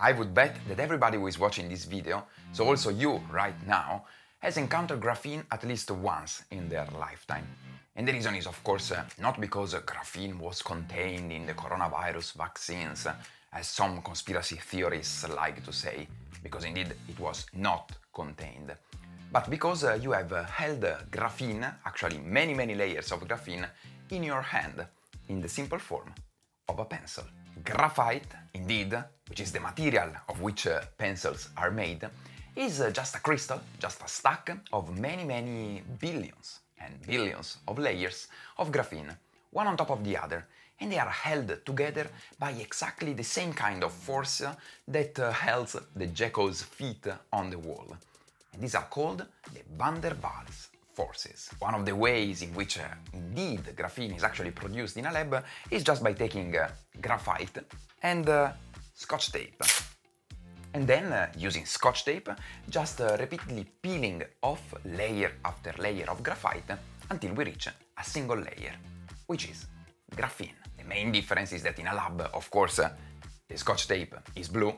I would bet that everybody who is watching this video, so also you right now, has encountered graphene at least once in their lifetime. And the reason is, of course, uh, not because uh, graphene was contained in the coronavirus vaccines, uh, as some conspiracy theorists like to say, because indeed it was not contained, but because uh, you have held graphene, actually many many layers of graphene, in your hand, in the simple form of a pencil. Graphite, indeed, which is the material of which pencils are made, is just a crystal, just a stack of many many billions and billions of layers of graphene, one on top of the other, and they are held together by exactly the same kind of force that uh, holds the gecko's feet on the wall. And these are called the van der Waals forces. One of the ways in which uh, indeed graphene is actually produced in a lab is just by taking uh, graphite and uh, scotch tape. And then, uh, using scotch tape, just uh, repeatedly peeling off layer after layer of graphite until we reach a single layer, which is graphene. The main difference is that in a lab, of course, uh, the scotch tape is blue,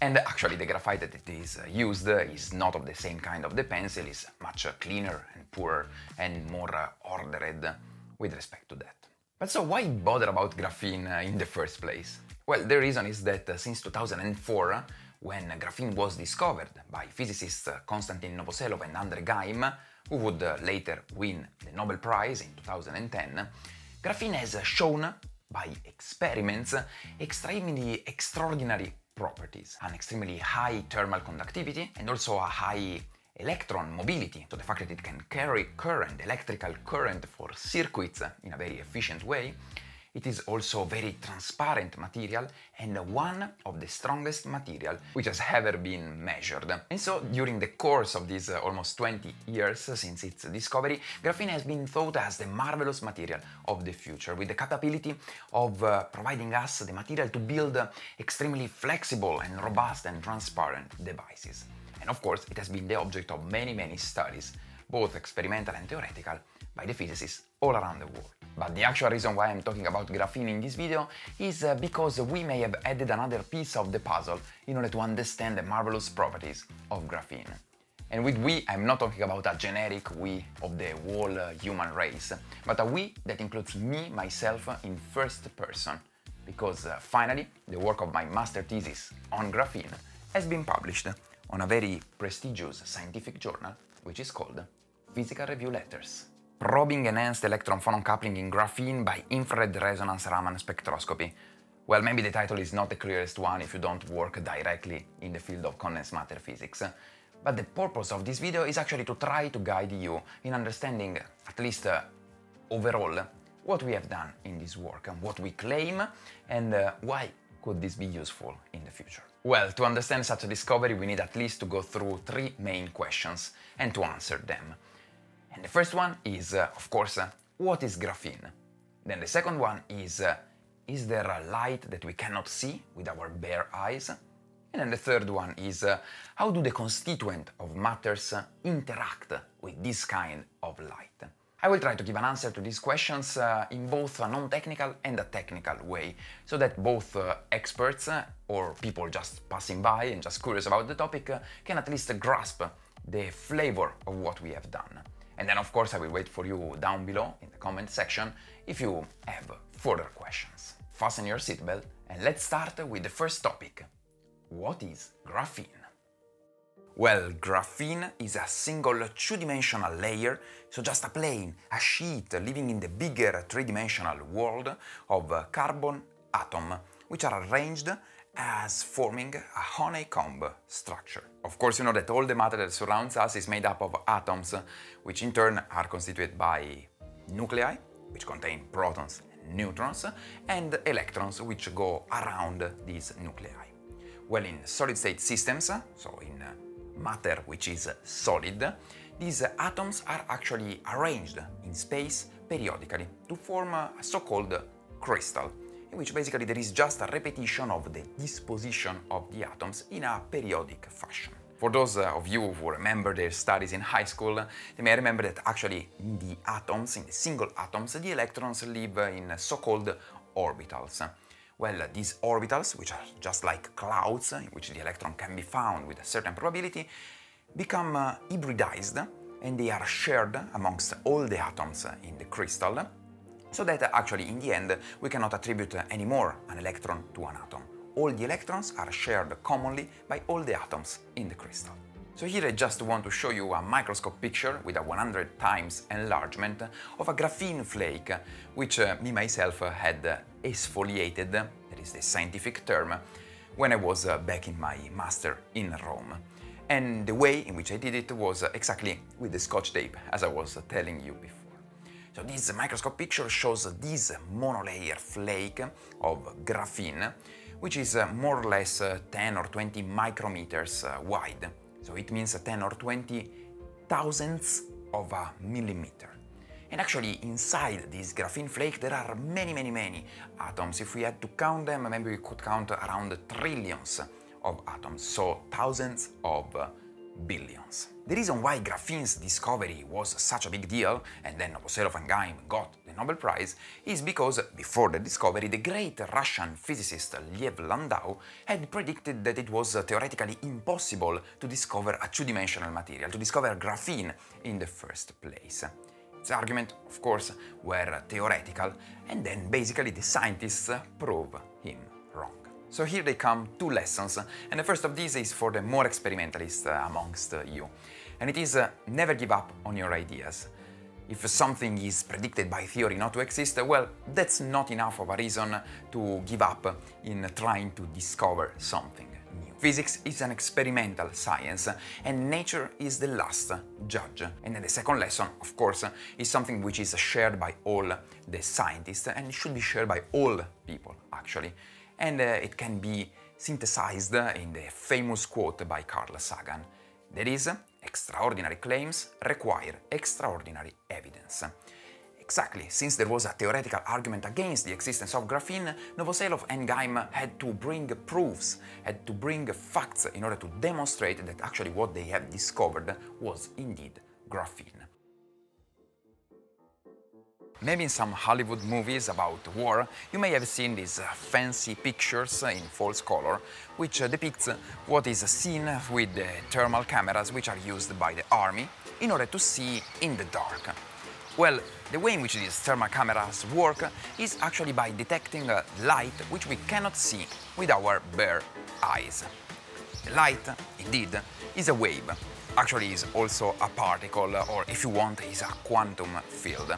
and actually the graphite that is uh, used uh, is not of the same kind of the pencil, is much uh, cleaner and poorer and more ordered with respect to that. But so why bother about graphene in the first place? Well, the reason is that since 2004, when graphene was discovered by physicists Konstantin Novoselov and Andre Geim, who would later win the Nobel Prize in 2010, graphene has shown by experiments extremely extraordinary properties, an extremely high thermal conductivity and also a high electron mobility, so the fact that it can carry current, electrical current for circuits in a very efficient way, it is also a very transparent material and one of the strongest material which has ever been measured. And so during the course of these uh, almost 20 years since its discovery, graphene has been thought as the marvelous material of the future with the capability of uh, providing us the material to build uh, extremely flexible and robust and transparent devices. And of course, it has been the object of many, many studies, both experimental and theoretical, by the physicists all around the world. But the actual reason why I'm talking about graphene in this video is uh, because we may have added another piece of the puzzle in order to understand the marvelous properties of graphene. And with we, I'm not talking about a generic we of the whole uh, human race, but a we that includes me, myself, in first person. Because uh, finally, the work of my master thesis on graphene has been published on a very prestigious scientific journal, which is called Physical Review Letters probing enhanced electron phonon coupling in graphene by infrared resonance Raman spectroscopy. Well, maybe the title is not the clearest one if you don't work directly in the field of condensed matter physics. But the purpose of this video is actually to try to guide you in understanding, at least uh, overall, what we have done in this work and what we claim and uh, why could this be useful in the future. Well, to understand such a discovery we need at least to go through three main questions and to answer them. And the first one is, uh, of course, uh, what is graphene? Then the second one is, uh, is there a light that we cannot see with our bare eyes? And then the third one is, uh, how do the constituent of matters uh, interact with this kind of light? I will try to give an answer to these questions uh, in both a non-technical and a technical way, so that both experts or people just passing by and just curious about the topic can at least grasp the flavor of what we have done. And then of course I will wait for you down below in the comment section if you have further questions. Fasten your seatbelt and let's start with the first topic. What is graphene? Well, graphene is a single two-dimensional layer, so just a plane, a sheet living in the bigger three-dimensional world of carbon atom, which are arranged as forming a honeycomb structure. Of course, you know that all the matter that surrounds us is made up of atoms, which in turn are constituted by nuclei, which contain protons and neutrons, and electrons, which go around these nuclei. Well, in solid-state systems, so in uh, matter which is solid, these atoms are actually arranged in space periodically to form a so-called crystal, in which basically there is just a repetition of the disposition of the atoms in a periodic fashion. For those uh, of you who remember their studies in high school, they may remember that actually in the atoms, in the single atoms, the electrons live in so-called orbitals, Well, these orbitals, which are just like clouds in which the electron can be found with a certain probability, become uh, hybridized and they are shared amongst all the atoms in the crystal, so that uh, actually in the end we cannot attribute uh, anymore an electron to an atom. All the electrons are shared commonly by all the atoms in the crystal. So here I just want to show you a microscope picture with a 100 times enlargement of a graphene flake, which uh, me myself uh, had exfoliated, that is the scientific term, when I was uh, back in my master in Rome. And the way in which I did it was exactly with the scotch tape, as I was telling you before. So this microscope picture shows this monolayer flake of graphene, which is uh, more or less uh, 10 or 20 micrometers uh, wide. So it means 10 or 20 thousandths of a millimeter. And actually inside this graphene flake there are many, many, many atoms. If we had to count them, maybe we could count around trillions of atoms, so thousands of billions. The reason why graphene's discovery was such a big deal, and then Novoselov and Geim got the Nobel Prize, is because before the discovery, the great Russian physicist Lev Landau had predicted that it was theoretically impossible to discover a two-dimensional material, to discover graphene in the first place. His arguments, of course, were theoretical, and then basically the scientists prove him so here they come two lessons, and the first of these is for the more experimentalists uh, amongst uh, you. And it is uh, never give up on your ideas. If something is predicted by theory not to exist, well, that's not enough of a reason to give up in trying to discover something new. Physics is an experimental science, and nature is the last judge. And the second lesson, of course, is something which is shared by all the scientists and should be shared by all people, actually and uh, it can be synthesized in the famous quote by Carl Sagan. That is, extraordinary claims require extraordinary evidence. Exactly, since there was a theoretical argument against the existence of graphene, Novoselov and Geim had to bring proofs, had to bring facts in order to demonstrate that actually what they had discovered was indeed graphene. Maybe in some Hollywood movies about war, you may have seen these uh, fancy pictures in false color, which uh, depicts what is seen with the thermal cameras which are used by the army in order to see in the dark. Well, the way in which these thermal cameras work is actually by detecting light which we cannot see with our bare eyes. The light, indeed, is a wave. Actually, is also a particle, or if you want, is a quantum field.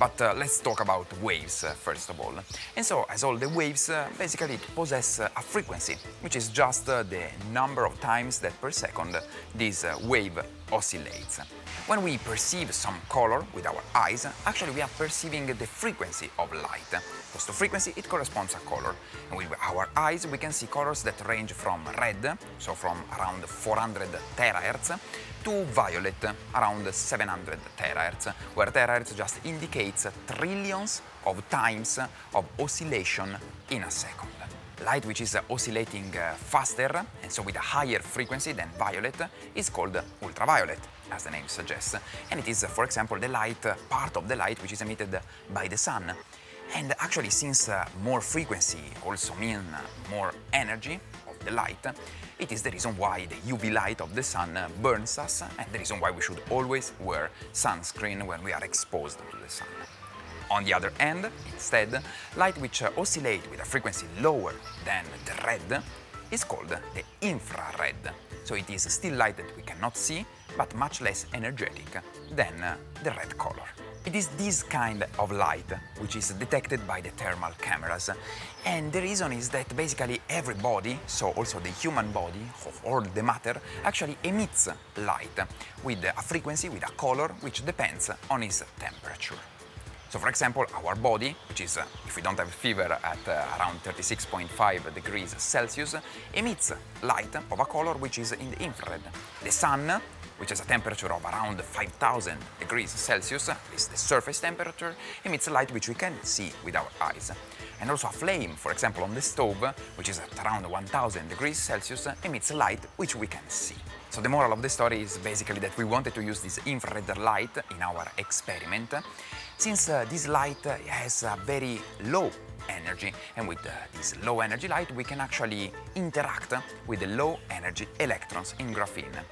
But uh, let's talk about waves uh, first of all. And so, as all the waves, uh, basically possess uh, a frequency, which is just uh, the number of times that per second this uh, wave oscillates. When we perceive some color with our eyes, actually we are perceiving the frequency of light. Because to frequency, it corresponds a color. And with our eyes, we can see colors that range from red, so from around 400 terahertz, to violet, around 700 terahertz, where terahertz just indicates trillions of times of oscillation in a second. Light which is oscillating uh, faster, and so with a higher frequency than violet, is called ultraviolet, as the name suggests. And it is, for example, the light, part of the light which is emitted by the sun. And actually, since uh, more frequency also means more energy of the light, it is the reason why the UV light of the sun uh, burns us uh, and the reason why we should always wear sunscreen when we are exposed to the sun. On the other hand, instead, light which uh, oscillates with a frequency lower than the red is called the infrared. So it is still light that we cannot see, but much less energetic than the red color. It is this kind of light which is detected by the thermal cameras. And the reason is that basically every body, so also the human body or the matter, actually emits light with a frequency, with a color, which depends on its temperature. So for example, our body, which is, if we don't have fever, at uh, around 36.5 degrees Celsius, emits light of a color which is in the infrared. The sun which has a temperature of around 5000 degrees Celsius, is the surface temperature, emits light which we can see with our eyes. And also a flame, for example on the stove, which is at around 1000 degrees Celsius, emits light which we can see. So the moral of the story is basically that we wanted to use this infrared light in our experiment, since uh, this light has a very low energy. And with uh, this low energy light, we can actually interact with the low energy electrons in graphene.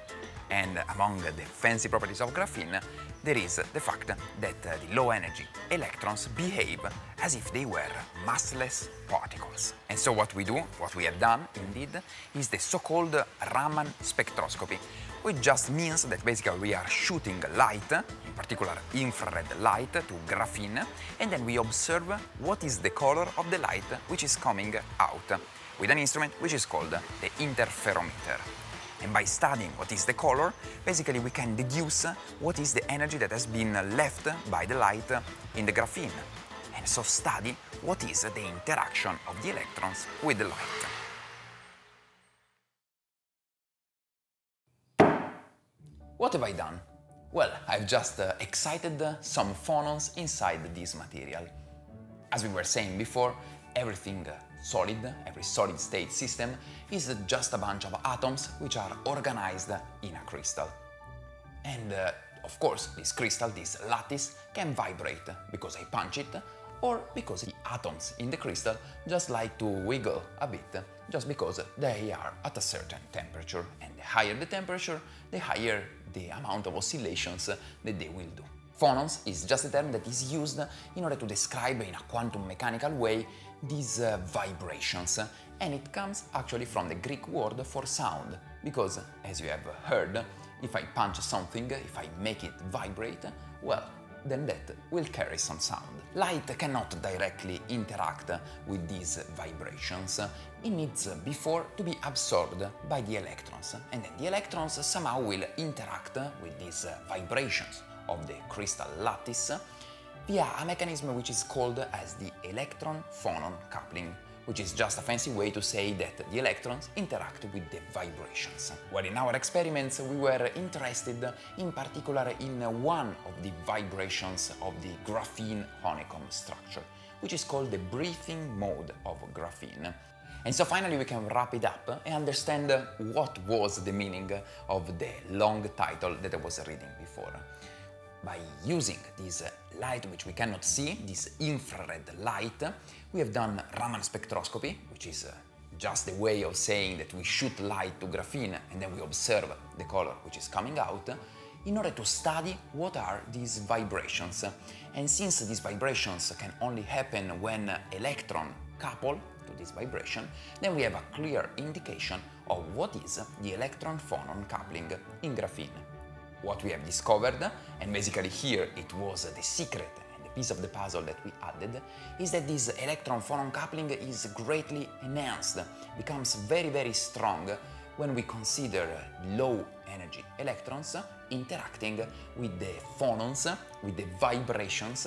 And among the fancy properties of graphene, there is the fact that the low energy electrons behave as if they were massless particles. And so what we do, what we have done indeed, is the so-called Raman spectroscopy, which just means that basically we are shooting light, in particular infrared light, to graphene, and then we observe what is the color of the light which is coming out with an instrument which is called the interferometer. And by studying what is the color, basically we can deduce what is the energy that has been left by the light in the graphene. And so study what is the interaction of the electrons with the light. What have I done? Well, I've just uh, excited some phonons inside this material. As we were saying before, everything solid, every solid state system, is just a bunch of atoms which are organized in a crystal. And uh, of course, this crystal, this lattice, can vibrate because I punch it, or because the atoms in the crystal just like to wiggle a bit, just because they are at a certain temperature. And the higher the temperature, the higher the amount of oscillations that they will do. Phonons is just a term that is used in order to describe in a quantum mechanical way these uh, vibrations and it comes actually from the Greek word for sound because as you have heard if I punch something, if I make it vibrate, well, then that will carry some sound. Light cannot directly interact with these vibrations. It needs before to be absorbed by the electrons and then the electrons somehow will interact with these vibrations of the crystal lattice via a mechanism which is called as the electron-phonon coupling, which is just a fancy way to say that the electrons interact with the vibrations. Well, in our experiments we were interested in particular in one of the vibrations of the graphene honeycomb structure, which is called the breathing mode of graphene. And so finally we can wrap it up and understand what was the meaning of the long title that I was reading before by using this light which we cannot see, this infrared light, we have done Raman spectroscopy, which is uh, just the way of saying that we shoot light to graphene and then we observe the color which is coming out, in order to study what are these vibrations. And since these vibrations can only happen when electron couple to this vibration, then we have a clear indication of what is the electron-phonon coupling in graphene what we have discovered, and basically here it was the secret and the piece of the puzzle that we added, is that this electron-phonon coupling is greatly enhanced, becomes very very strong when we consider low energy electrons interacting with the phonons, with the vibrations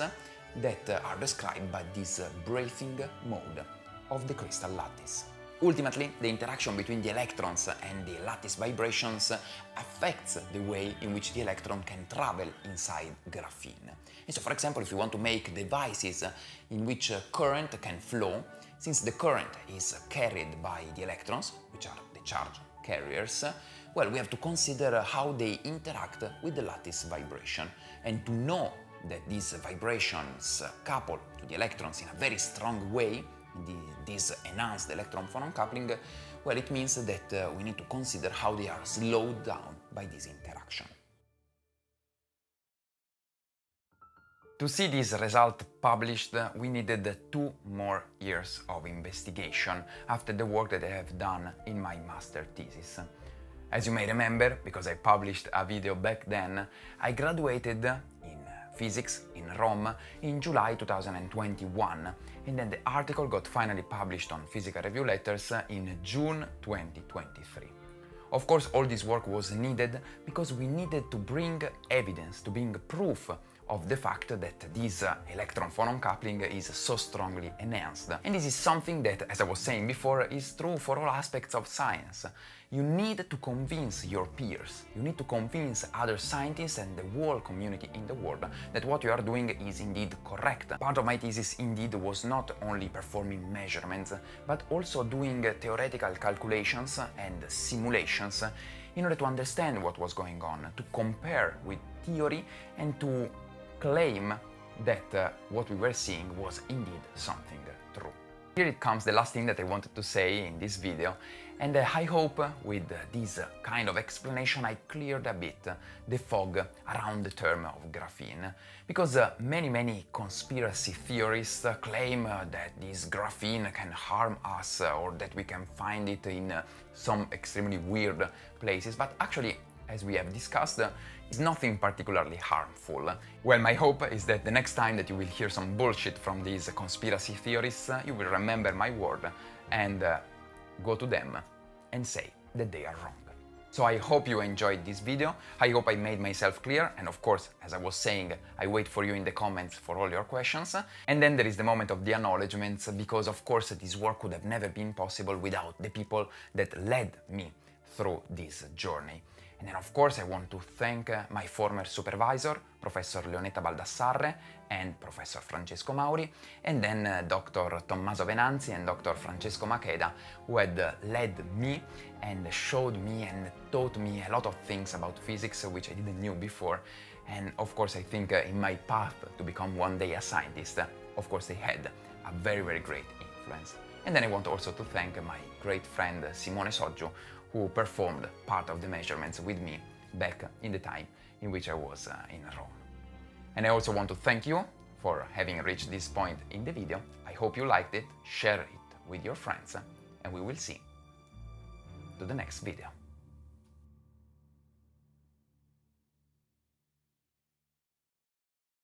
that are described by this breathing mode of the crystal lattice. Ultimately, the interaction between the electrons and the lattice vibrations affects the way in which the electron can travel inside graphene. And so, for example, if you want to make devices in which uh, current can flow, since the current is carried by the electrons, which are the charge carriers, well, we have to consider how they interact with the lattice vibration. And to know that these vibrations couple to the electrons in a very strong way, the, this enhanced electron-phonon coupling, well, it means that uh, we need to consider how they are slowed down by this interaction. To see this result published, we needed two more years of investigation after the work that I have done in my master thesis. As you may remember, because I published a video back then, I graduated physics in Rome in July 2021 and then the article got finally published on Physical Review Letters in June 2023. Of course, all this work was needed because we needed to bring evidence, to bring proof of the fact that this uh, electron-phonon coupling is so strongly enhanced. And this is something that, as I was saying before, is true for all aspects of science. You need to convince your peers, you need to convince other scientists and the whole community in the world that what you are doing is indeed correct. Part of my thesis indeed was not only performing measurements, but also doing theoretical calculations and simulations in order to understand what was going on, to compare with theory and to claim that uh, what we were seeing was indeed something true. Here it comes the last thing that I wanted to say in this video and uh, I hope uh, with this uh, kind of explanation I cleared a bit the fog around the term of graphene because many many conspiracy theorists claim that this graphene can harm us or that we can find it in some extremely weird places but actually as we have discussed, is nothing particularly harmful. Well, my hope is that the next time that you will hear some bullshit from these conspiracy theorists, you will remember my word and uh, go to them and say that they are wrong. So I hope you enjoyed this video, I hope I made myself clear, and of course, as I was saying, I wait for you in the comments for all your questions. And then there is the moment of the acknowledgements, because of course this work could have never been possible without the people that led me through this journey. And then of course I want to thank uh, my former supervisor, Professor Leonetta Baldassarre and Professor Francesco Mauri, and then uh, Dr. Tommaso Venanzi and Dr. Francesco Macheda, who had uh, led me and showed me and taught me a lot of things about physics which I didn't knew before. And of course I think uh, in my path to become one day a scientist, uh, of course they had a very very great influence. And then I want also to thank my great friend Simone Sotgiu, who performed part of the measurements with me back in the time in which I was uh, in Rome. And I also want to thank you for having reached this point in the video. I hope you liked it, share it with your friends, and we will see to the next video.